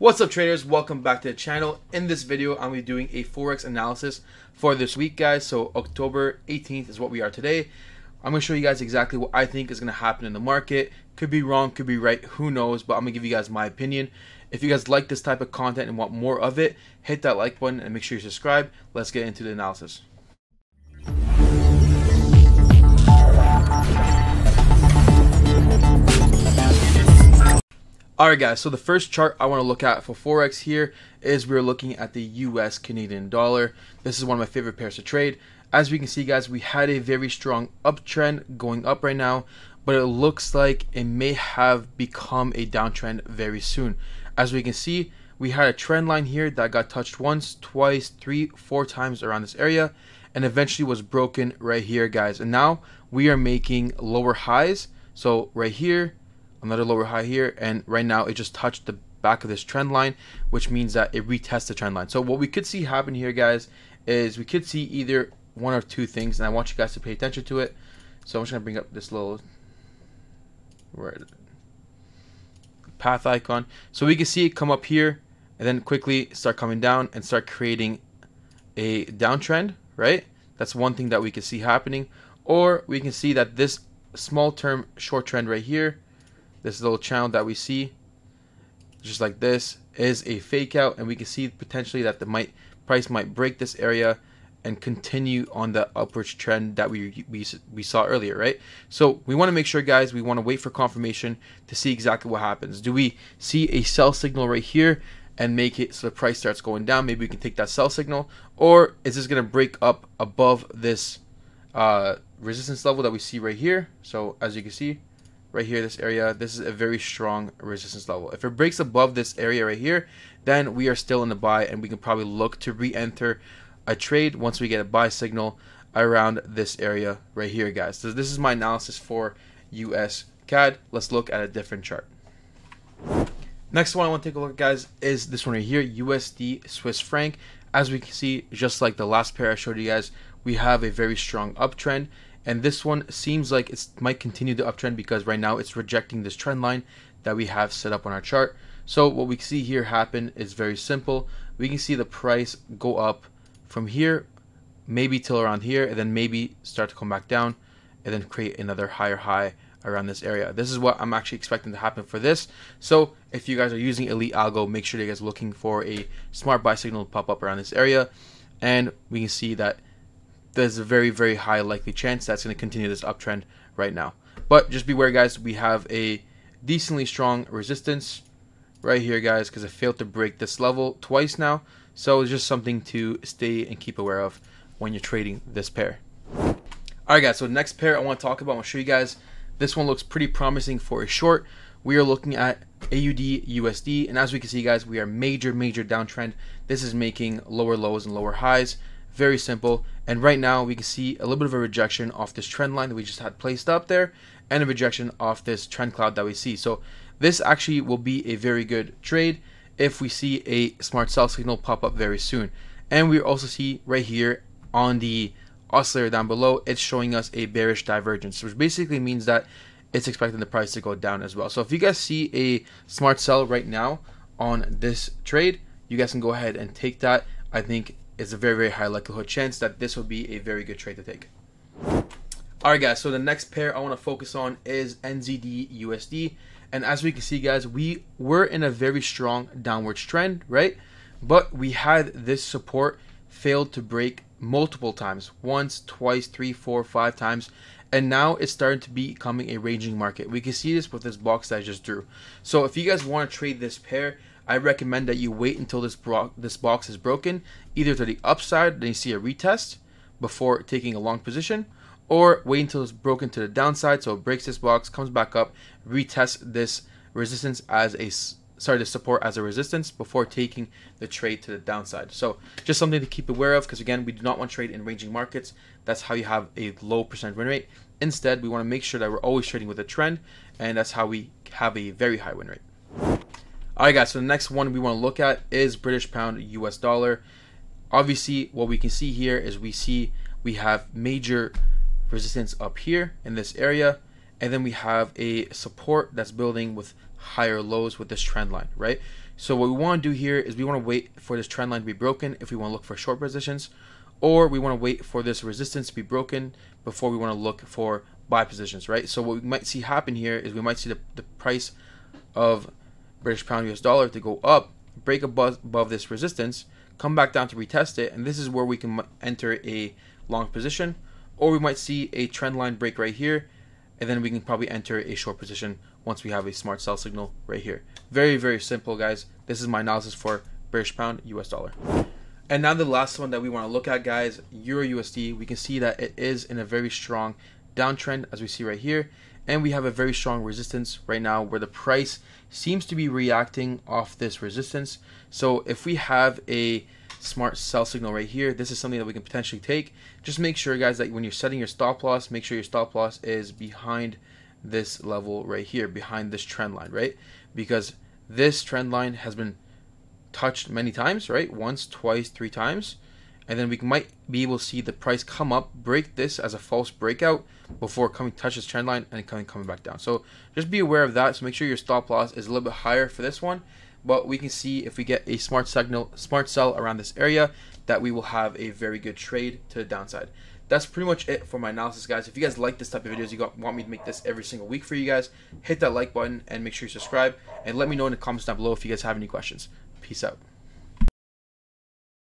What's up traders, welcome back to the channel. In this video, I'm to be doing a Forex analysis for this week guys. So October 18th is what we are today. I'm going to show you guys exactly what I think is going to happen in the market. Could be wrong, could be right, who knows, but I'm to give you guys my opinion. If you guys like this type of content and want more of it, hit that like button and make sure you subscribe. Let's get into the analysis. Alright guys, so the first chart I want to look at for Forex here is we're looking at the US Canadian dollar. This is one of my favorite pairs to trade. As we can see guys, we had a very strong uptrend going up right now, but it looks like it may have become a downtrend very soon. As we can see, we had a trend line here that got touched once, twice, three, four times around this area, and eventually was broken right here guys. And now we are making lower highs. So right here, another lower high here and right now it just touched the back of this trend line which means that it retests the trend line. So what we could see happen here guys is we could see either one or two things and I want you guys to pay attention to it. So I'm just gonna bring up this little path icon. So we can see it come up here and then quickly start coming down and start creating a downtrend right? That's one thing that we can see happening. Or we can see that this small term short trend right here this little channel that we see just like this is a fake out and we can see potentially that the might price might break this area and continue on the upwards trend that we, we, we saw earlier, right? So we want to make sure, guys, we want to wait for confirmation to see exactly what happens. Do we see a sell signal right here and make it so the price starts going down? Maybe we can take that sell signal. Or is this going to break up above this uh, resistance level that we see right here? So as you can see, right here, this area, this is a very strong resistance level. If it breaks above this area right here, then we are still in the buy and we can probably look to re-enter a trade once we get a buy signal around this area right here, guys. So this is my analysis for US CAD. Let's look at a different chart. Next one I want to take a look at, guys, is this one right here, USD Swiss franc. As we can see, just like the last pair I showed you guys, we have a very strong uptrend and this one seems like it might continue the uptrend because right now it's rejecting this trend line that we have set up on our chart. So what we see here happen is very simple. We can see the price go up from here, maybe till around here, and then maybe start to come back down, and then create another higher high around this area. This is what I'm actually expecting to happen for this. So if you guys are using Elite Algo, make sure you guys are looking for a smart buy signal to pop up around this area. And we can see that there's a very, very high likely chance that's going to continue this uptrend right now. But just beware, guys, we have a decently strong resistance right here, guys, because it failed to break this level twice now. So it's just something to stay and keep aware of when you're trading this pair. Alright, guys, so next pair I want to talk about, I'll show you guys. This one looks pretty promising for a short. We are looking at AUD USD, and as we can see, guys, we are major, major downtrend. This is making lower lows and lower highs. Very simple. And right now we can see a little bit of a rejection off this trend line that we just had placed up there and a rejection off this trend cloud that we see. So this actually will be a very good trade if we see a smart sell signal pop up very soon. And we also see right here on the oscillator down below, it's showing us a bearish divergence, which basically means that it's expecting the price to go down as well. So if you guys see a smart sell right now on this trade, you guys can go ahead and take that. I think it's a very, very high likelihood chance that this will be a very good trade to take. Alright guys, so the next pair I want to focus on is NZD USD. And as we can see guys, we were in a very strong downwards trend, right? But we had this support failed to break multiple times. Once, twice, three, four, five times. And now it's starting to be becoming a ranging market. We can see this with this box that I just drew. So if you guys want to trade this pair, I recommend that you wait until this bro- this box is broken, either to the upside, then you see a retest before taking a long position, or wait until it's broken to the downside, so it breaks this box, comes back up, retest this resistance as a sorry the support as a resistance before taking the trade to the downside. So just something to keep aware of because again we do not want to trade in ranging markets. That's how you have a low percent win rate. Instead, we want to make sure that we're always trading with a trend, and that's how we have a very high win rate. Alright guys, so the next one we want to look at is British Pound US Dollar. Obviously, what we can see here is we see we have major resistance up here in this area, and then we have a support that's building with higher lows with this trend line, right? So what we want to do here is we want to wait for this trend line to be broken if we want to look for short positions, or we want to wait for this resistance to be broken before we want to look for buy positions, right? So what we might see happen here is we might see the, the price of British pound US dollar to go up, break above, above this resistance, come back down to retest it, and this is where we can enter a long position, or we might see a trend line break right here, and then we can probably enter a short position once we have a smart sell signal right here. Very, very simple, guys. This is my analysis for British pound, US dollar. And now the last one that we want to look at, guys, Euro USD. We can see that it is in a very strong downtrend, as we see right here. And we have a very strong resistance right now where the price seems to be reacting off this resistance. So if we have a smart sell signal right here, this is something that we can potentially take. Just make sure, guys, that when you're setting your stop loss, make sure your stop loss is behind this level right here, behind this trend line, right? Because this trend line has been touched many times, right? Once, twice, three times. And then we might be able to see the price come up, break this as a false breakout before coming touch this trend line and coming coming back down. So just be aware of that. So make sure your stop loss is a little bit higher for this one. But we can see if we get a smart signal, smart sell around this area, that we will have a very good trade to the downside that's pretty much it for my analysis, guys. If you guys like this type of videos, you want me to make this every single week for you guys, hit that like button and make sure you subscribe. And let me know in the comments down below if you guys have any questions. Peace out.